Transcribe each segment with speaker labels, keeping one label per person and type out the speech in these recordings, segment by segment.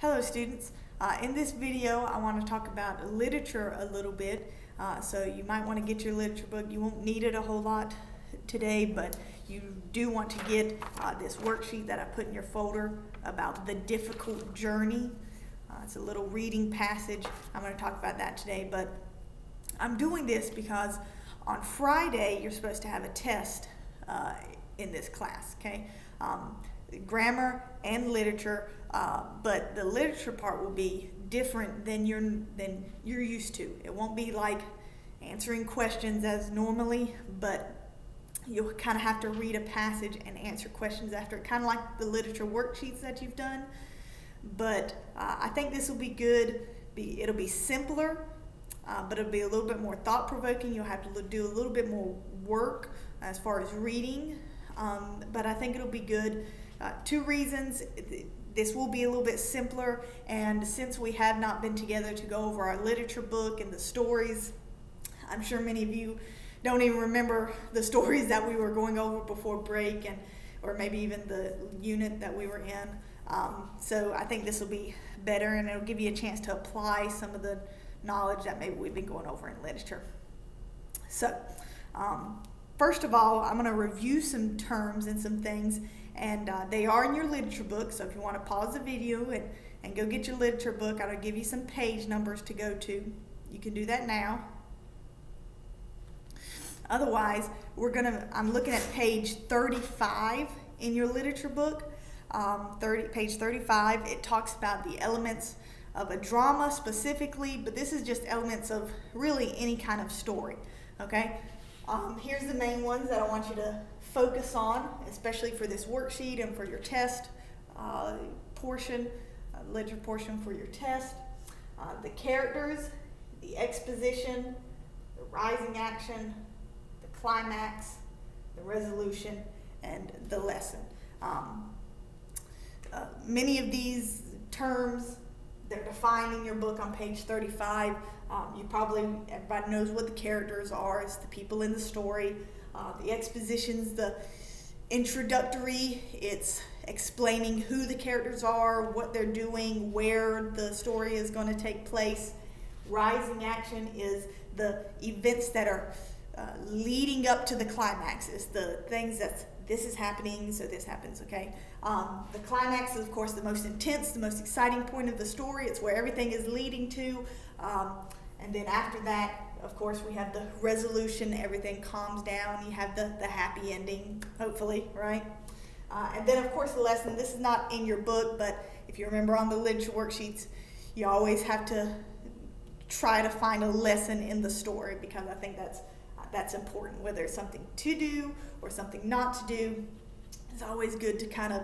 Speaker 1: Hello students. Uh, in this video I want to talk about literature a little bit. Uh, so you might want to get your literature book. You won't need it a whole lot today, but you do want to get uh, this worksheet that I put in your folder about the difficult journey. Uh, it's a little reading passage. I'm going to talk about that today, but I'm doing this because on Friday you're supposed to have a test uh, in this class, okay? Um, grammar and literature, uh, but the literature part will be different than you're than you're used to. It won't be like answering questions as normally, but you'll kind of have to read a passage and answer questions after it, kind of like the literature worksheets that you've done. But uh, I think this will be good. Be, it'll be simpler, uh, but it'll be a little bit more thought provoking. You'll have to do a little bit more work as far as reading, um, but I think it'll be good uh, two reasons. This will be a little bit simpler, and since we have not been together to go over our literature book and the stories, I'm sure many of you don't even remember the stories that we were going over before break, and or maybe even the unit that we were in. Um, so I think this will be better, and it'll give you a chance to apply some of the knowledge that maybe we've been going over in literature. So, um, first of all, I'm going to review some terms and some things and uh, they are in your literature book. So if you want to pause the video and, and go get your literature book, I'll give you some page numbers to go to. You can do that now. Otherwise, we're gonna. I'm looking at page 35 in your literature book. Um, 30, page 35. It talks about the elements of a drama specifically, but this is just elements of really any kind of story. Okay. Um, here's the main ones that I want you to focus on, especially for this worksheet and for your test uh, portion, uh, ledger portion for your test. Uh, the characters, the exposition, the rising action, the climax, the resolution, and the lesson. Um, uh, many of these terms, they're defined in your book on page 35. Um, you probably, everybody knows what the characters are. It's the people in the story. Uh, the exposition's the introductory. It's explaining who the characters are, what they're doing, where the story is going to take place. Rising action is the events that are uh, leading up to the climax. It's the things that this is happening, so this happens, okay? Um, the climax is, of course, the most intense, the most exciting point of the story. It's where everything is leading to. Um, and then after that, of course, we have the resolution, everything calms down, you have the, the happy ending, hopefully, right? Uh, and then, of course, the lesson this is not in your book, but if you remember on the literature worksheets, you always have to try to find a lesson in the story because I think that's, uh, that's important, whether it's something to do or something not to do. It's always good to kind of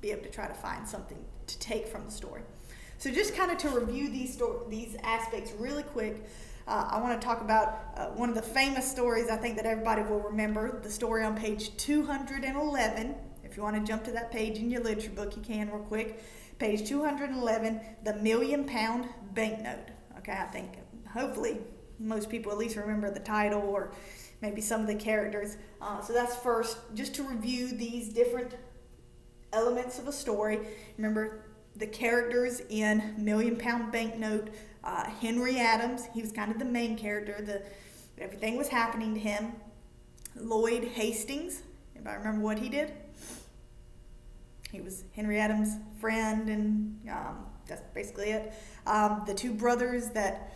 Speaker 1: be able to try to find something to take from the story. So just kind of to review these, these aspects really quick, uh, I want to talk about uh, one of the famous stories I think that everybody will remember, the story on page 211. If you want to jump to that page in your literature book, you can real quick. Page 211, the million pound banknote. Okay, I think hopefully most people at least remember the title or maybe some of the characters. Uh, so that's first, just to review these different elements of a story. Remember the characters in Million Pound Banknote uh, Henry Adams, he was kind of the main character. The everything was happening to him. Lloyd Hastings, if I remember what he did, he was Henry Adams' friend, and um, that's basically it. Um, the two brothers that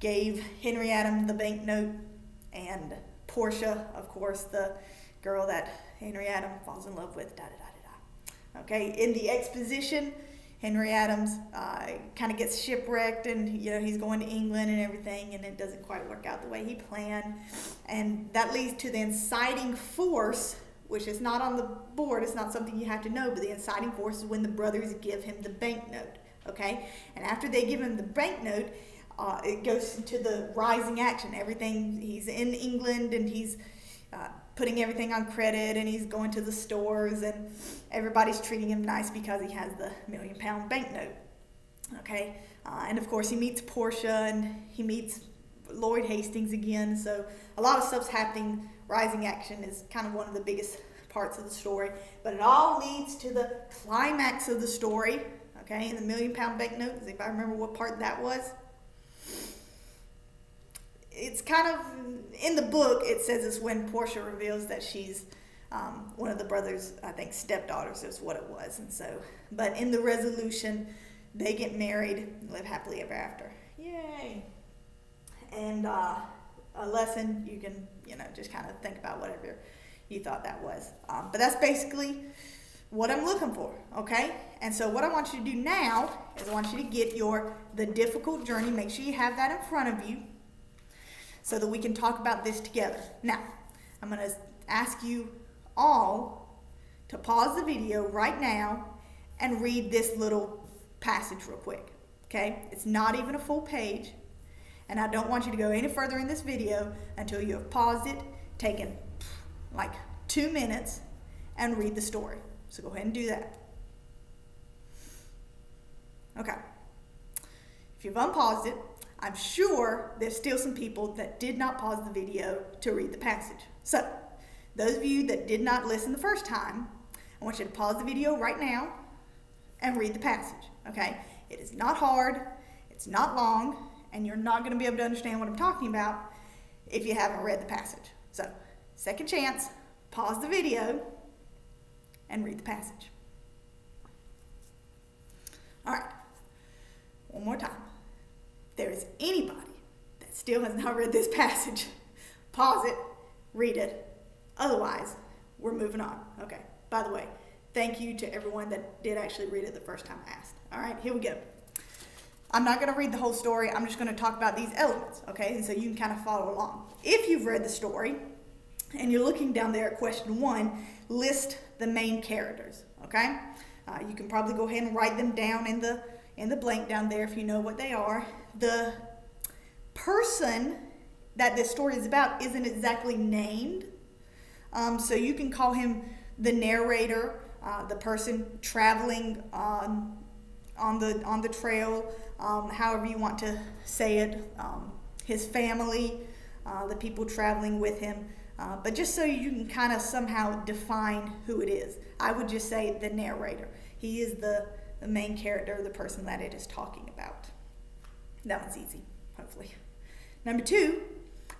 Speaker 1: gave Henry Adams the banknote, and Portia, of course, the girl that Henry Adams falls in love with. Da da da da da. Okay, in the exposition, Henry Adams uh, kind of gets shipwrecked and you know he's going to England and everything and it doesn't quite work out the way he planned. And that leads to the inciting force which is not on the board it's not something you have to know but the inciting force is when the brothers give him the banknote okay? And after they give him the banknote uh, it goes into the rising action. Everything he's in England and he's uh, putting everything on credit and he's going to the stores and everybody's treating him nice because he has the million pound banknote. Okay, uh, and of course he meets Portia and he meets Lloyd Hastings again. So a lot of stuff's happening. Rising action is kind of one of the biggest parts of the story, but it all leads to the climax of the story. Okay, and the million pound banknote, if I remember what part that was. It's kind of in the book. It says it's when Portia reveals that she's um, one of the brothers, I think stepdaughters is what it was, and so. But in the resolution, they get married, live happily ever after. Yay! And uh, a lesson you can, you know, just kind of think about whatever you thought that was. Um, but that's basically what I'm looking for, okay? And so what I want you to do now is I want you to get your the difficult journey. Make sure you have that in front of you so that we can talk about this together. Now, I'm going to ask you all to pause the video right now and read this little passage real quick, okay? It's not even a full page, and I don't want you to go any further in this video until you have paused it, taken like two minutes, and read the story. So go ahead and do that. Okay. If you've unpaused it, I'm sure there's still some people that did not pause the video to read the passage. So, those of you that did not listen the first time, I want you to pause the video right now and read the passage, okay? It is not hard, it's not long, and you're not going to be able to understand what I'm talking about if you haven't read the passage. So, second chance, pause the video and read the passage. All right, one more time. If there is anybody that still has not read this passage, pause it, read it. Otherwise, we're moving on. Okay, by the way, thank you to everyone that did actually read it the first time I asked. All right, here we go. I'm not going to read the whole story. I'm just going to talk about these elements, okay? And so you can kind of follow along. If you've read the story and you're looking down there at question one, list the main characters, okay? Uh, you can probably go ahead and write them down in the in the blank down there if you know what they are. The person that this story is about isn't exactly named, um, so you can call him the narrator, uh, the person traveling on on the on the trail, um, however you want to say it. Um, his family, uh, the people traveling with him. Uh, but just so you can kind of somehow define who it is, I would just say the narrator. He is the, the main character, the person that it is talking about. That one's easy, hopefully. Number two,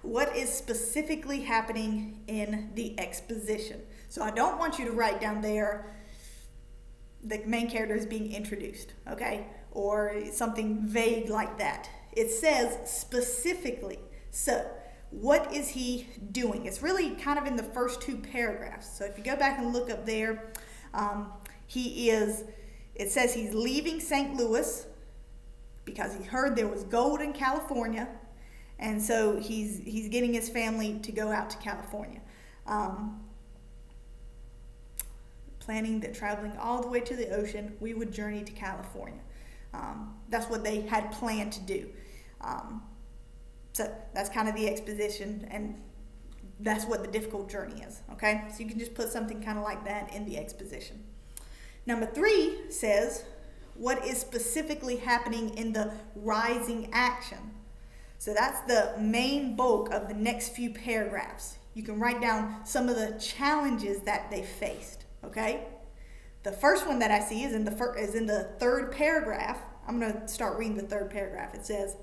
Speaker 1: what is specifically happening in the exposition? So I don't want you to write down there the main character is being introduced, okay? Or something vague like that. It says specifically. So what is he doing? It's really kind of in the first two paragraphs. So if you go back and look up there, um, he is, it says he's leaving St. Louis because he heard there was gold in California. And so he's, he's getting his family to go out to California. Um, planning that traveling all the way to the ocean, we would journey to California. Um, that's what they had planned to do. Um, so that's kind of the exposition, and that's what the difficult journey is, okay? So you can just put something kind of like that in the exposition. Number three says, what is specifically happening in the rising action? So that's the main bulk of the next few paragraphs. You can write down some of the challenges that they faced, okay? The first one that I see is in the, fir- is in the third paragraph. I'm going to start reading the third paragraph. It says,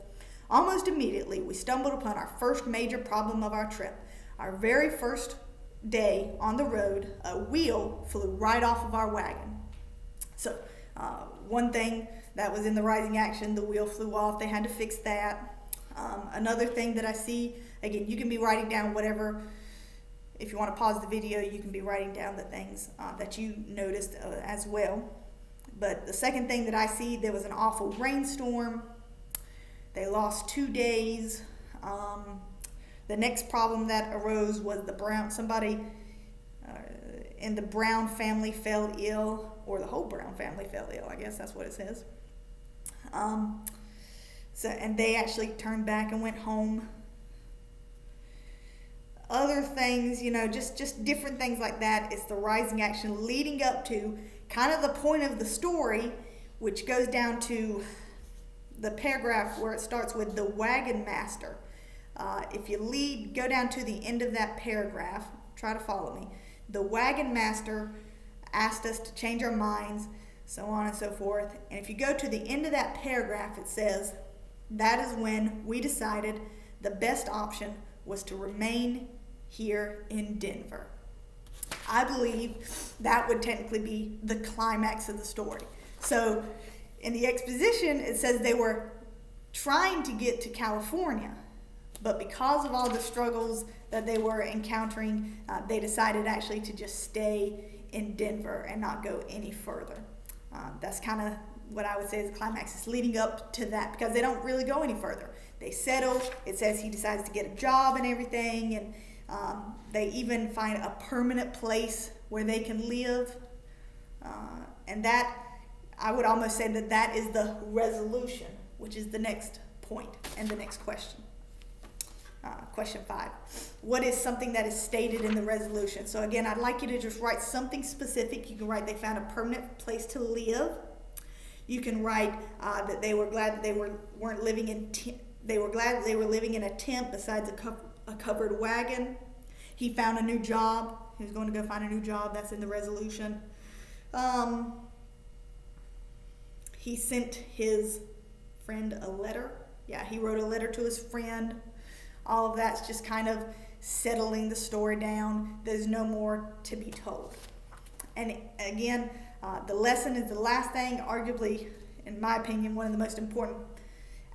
Speaker 1: Almost immediately, we stumbled upon our first major problem of our trip. Our very first day on the road, a wheel flew right off of our wagon. So, uh, one thing that was in the rising action, the wheel flew off. They had to fix that. Um, another thing that I see, again, you can be writing down whatever. If you want to pause the video, you can be writing down the things uh, that you noticed uh, as well. But the second thing that I see, there was an awful rainstorm. They lost two days. Um, the next problem that arose was the Brown, somebody uh, in the Brown family fell ill, or the whole Brown family fell ill, I guess that's what it says. Um, so, and they actually turned back and went home. Other things, you know, just, just different things like that. It's the rising action leading up to kind of the point of the story, which goes down to the paragraph where it starts with the wagon master. Uh, if you lead, go down to the end of that paragraph, try to follow me. The wagon master asked us to change our minds. so on and so forth. And if you go to the end of that paragraph, it says, That is when we decided the best option was to remain here in Denver. I believe that would technically be the climax of the story. So in the exposition, it says they were trying to get to California, but because of all the struggles that they were encountering, uh, they decided actually to just stay in Denver and not go any further. Uh, that's kind of what I would say is the climax. is leading up to that because they don't really go any further. They settle. It says he decides to get a job and everything, and um, they even find a permanent place where they can live. Uh, and that, I would almost say that that is the resolution, which is the next point and the next question. Uh, question five. What is something that is stated in the resolution? So again, I'd like you to just write something specific. You can write they found a permanent place to live. You can write uh, that they were glad that they were weren't living in. they were glad that they were living in a tent besides a, co a covered wagon. He found a new job. He was going to go find a new job. That's in the resolution. Um, he sent his friend a letter. Yeah, he wrote a letter to his friend all of that's just kind of settling the story down. There's no more to be told. And again, uh, the lesson is the last thing, arguably, in my opinion, one of the most important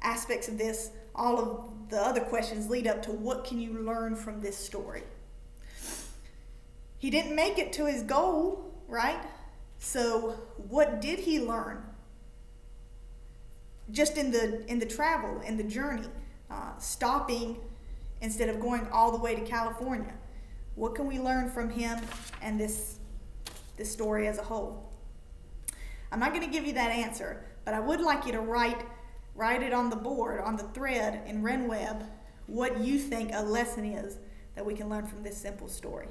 Speaker 1: aspects of this. All of the other questions lead up to what can you learn from this story? He didn't make it to his goal, right? So what did he learn? Just in the in the travel, in the journey, uh, stopping instead of going all the way to California? What can we learn from him and this, this story as a whole? I'm not going to give you that answer, but I would like you to write, write it on the board, on the thread in RenWeb, what you think a lesson is that we can learn from this simple story.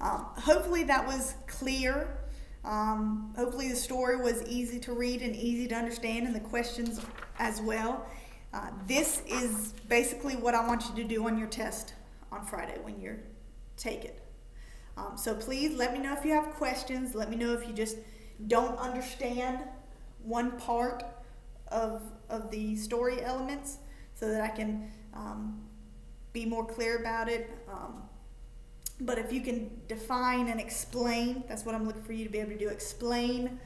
Speaker 1: Um, hopefully that was clear. Um, hopefully the story was easy to read and easy to understand and the questions as well. Uh, this is basically what I want you to do on your test on Friday when you take it. Um, so please let me know if you have questions. Let me know if you just don't understand one part of, of the story elements so that I can um, be more clear about it. Um, but if you can define and explain, that's what I'm looking for you to be able to do, explain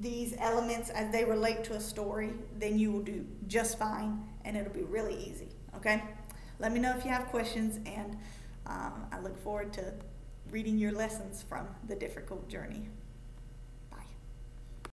Speaker 1: these elements as they relate to a story, then you will do just fine and it'll be really easy. Okay? Let me know if you have questions, and um, I look forward to reading your lessons from the difficult journey.